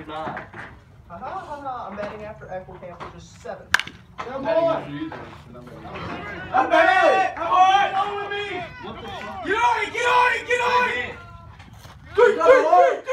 do not. Ha ha ha. I'm batting after Echo Camp, which is seven. Come on. I'm betting. Come on. Go with me. Get on it. Get on it. Get on it. Hey,